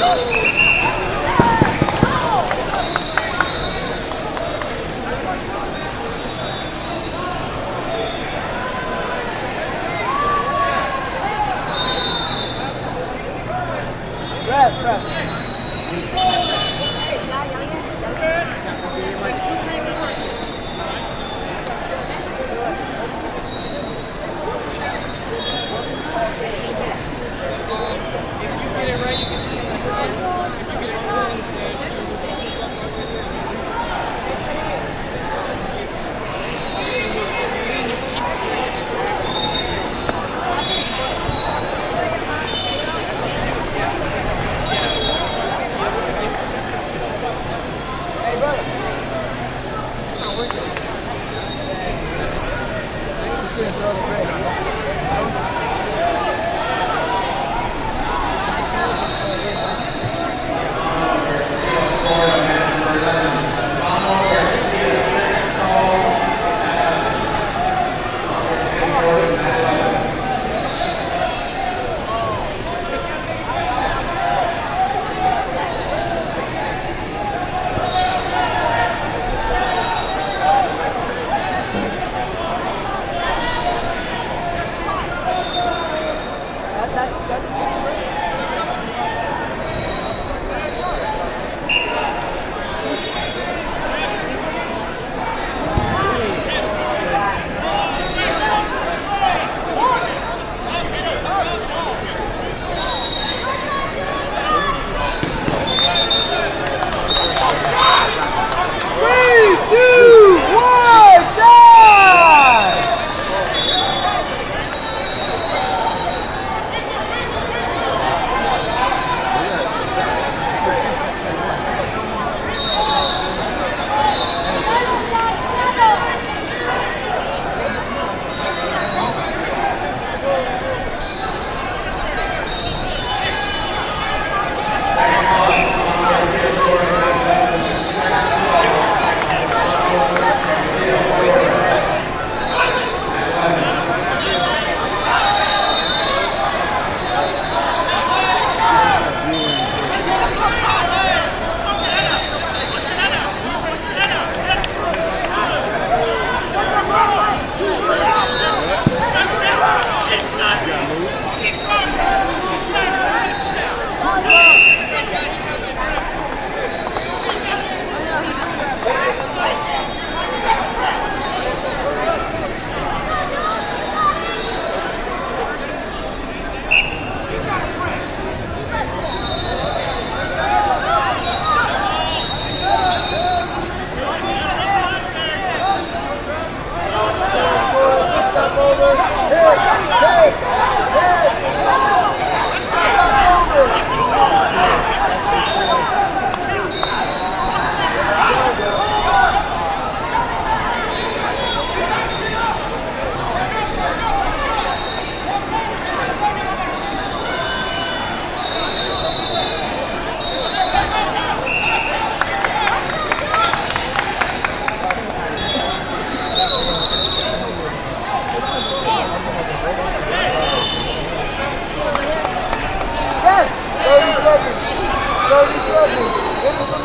Go! The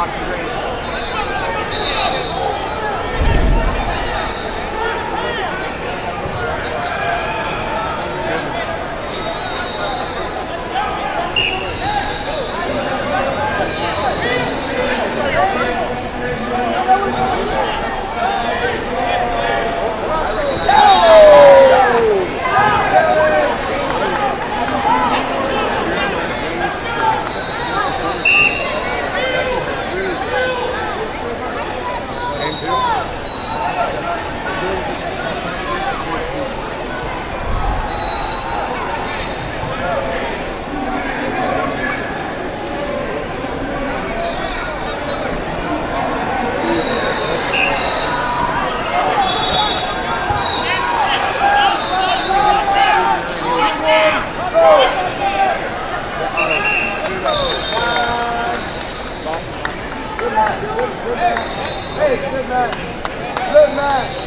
Boston Green. Hey, good match. Good match.